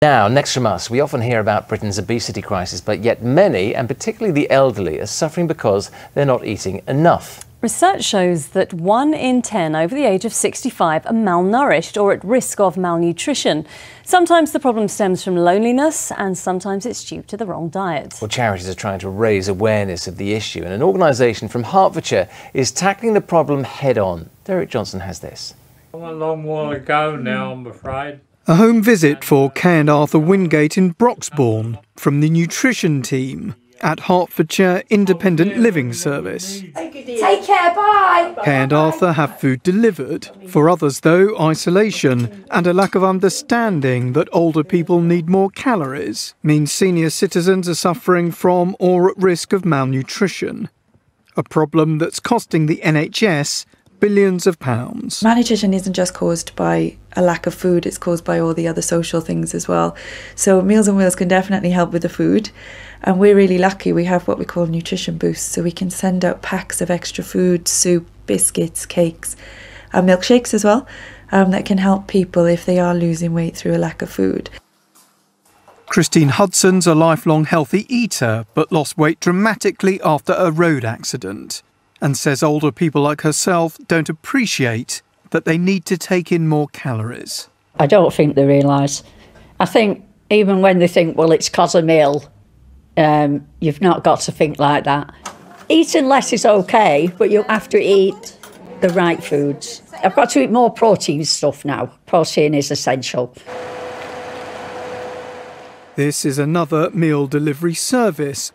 Now, next from us, we often hear about Britain's obesity crisis, but yet many, and particularly the elderly, are suffering because they're not eating enough. Research shows that one in 10 over the age of 65 are malnourished or at risk of malnutrition. Sometimes the problem stems from loneliness and sometimes it's due to the wrong diet. Well, charities are trying to raise awareness of the issue and an organisation from Hertfordshire is tackling the problem head on. Derek Johnson has this. A long while ago now, I'm afraid. A home visit for Kay and Arthur Wingate in Broxbourne from the nutrition team at Hertfordshire Independent Living Service. Take care, bye. Kay and Arthur have food delivered. For others, though, isolation and a lack of understanding that older people need more calories means senior citizens are suffering from or at risk of malnutrition. A problem that's costing the NHS billions of pounds. Malnutrition isn't just caused by a lack of food, it's caused by all the other social things as well. So, Meals on Wheels can definitely help with the food. And we're really lucky we have what we call nutrition boosts, so we can send out packs of extra food, soup, biscuits, cakes, and milkshakes as well, um, that can help people if they are losing weight through a lack of food. Christine Hudson's a lifelong healthy eater, but lost weight dramatically after a road accident and says older people like herself don't appreciate that they need to take in more calories. I don't think they realise. I think even when they think, well, it's cause a meal, um, you've not got to think like that. Eating less is okay, but you have to eat the right foods. I've got to eat more protein stuff now. Protein is essential. This is another meal delivery service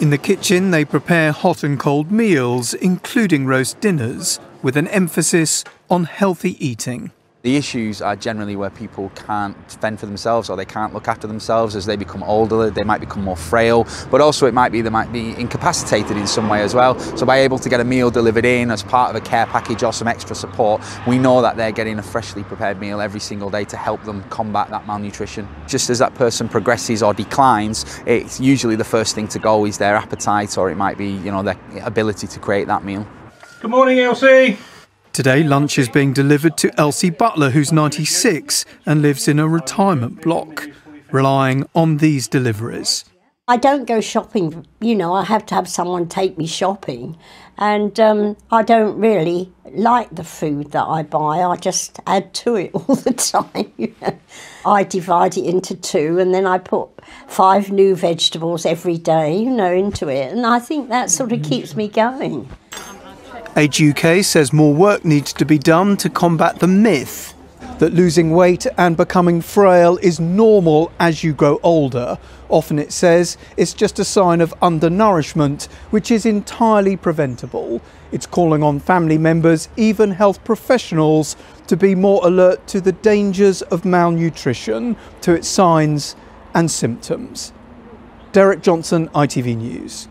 in the kitchen, they prepare hot and cold meals, including roast dinners, with an emphasis on healthy eating. The issues are generally where people can't fend for themselves or they can't look after themselves as they become older, they might become more frail, but also it might be they might be incapacitated in some way as well. So by able to get a meal delivered in as part of a care package or some extra support, we know that they're getting a freshly prepared meal every single day to help them combat that malnutrition. Just as that person progresses or declines, it's usually the first thing to go is their appetite or it might be, you know, their ability to create that meal. Good morning, Elsie. Today, lunch is being delivered to Elsie Butler, who's 96 and lives in a retirement block, relying on these deliveries. I don't go shopping, you know, I have to have someone take me shopping. And um, I don't really like the food that I buy, I just add to it all the time. I divide it into two and then I put five new vegetables every day, you know, into it. And I think that sort of keeps me going. Age UK says more work needs to be done to combat the myth that losing weight and becoming frail is normal as you grow older. Often it says it's just a sign of undernourishment, which is entirely preventable. It's calling on family members, even health professionals, to be more alert to the dangers of malnutrition, to its signs and symptoms. Derek Johnson, ITV News.